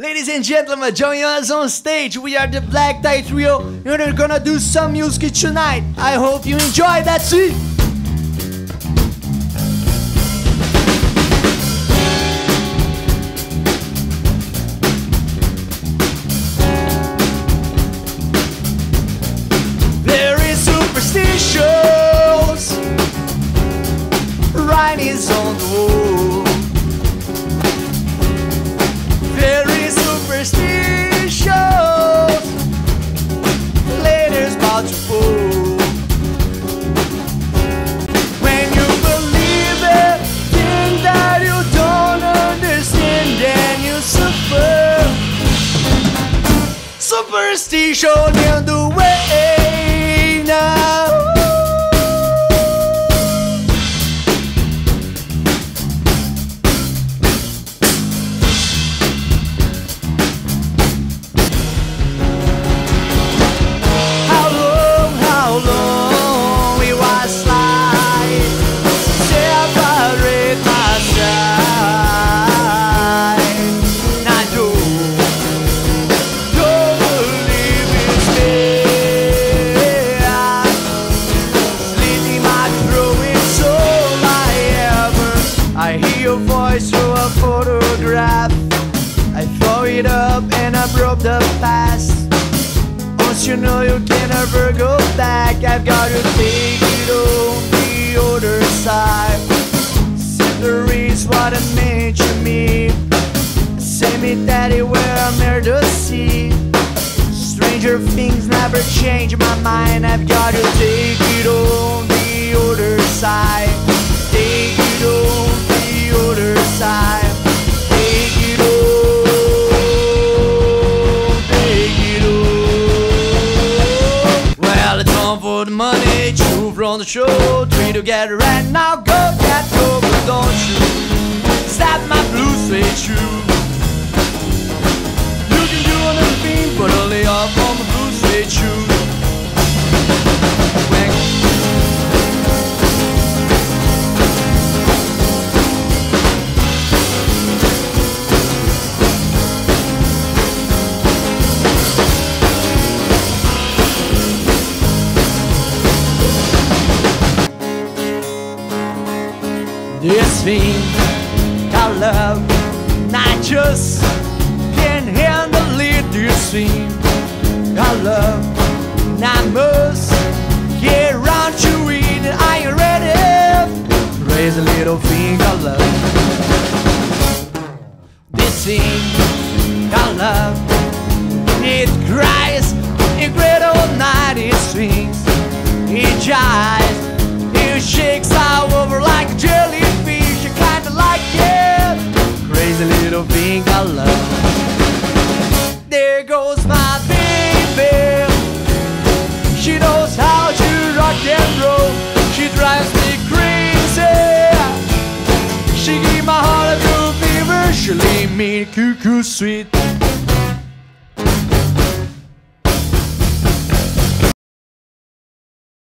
Ladies and gentlemen, joining us on stage, we are the Black Tie Trio, and we're gonna do some music tonight. I hope you enjoy. That's it. To. When you believe it, thing that you don't understand, then you suffer. Superstition in the way now. I broke the past. Once you know you can never go back, I've got to take it on the other side. Scenery is what I made to me. Say me daddy where I'm here to see. Stranger things never change my mind. I've got to take it on the other side. From the show. Three together right now. Go, cat, go, but don't you stop my blue suede shoe. This thing called love, I just can't handle it. This thing called love, I must get around to it. I ain't ready. Raise a little thing called love. This thing called love, it cries, it great all night. It swings, it jives, me cuckoo sweet.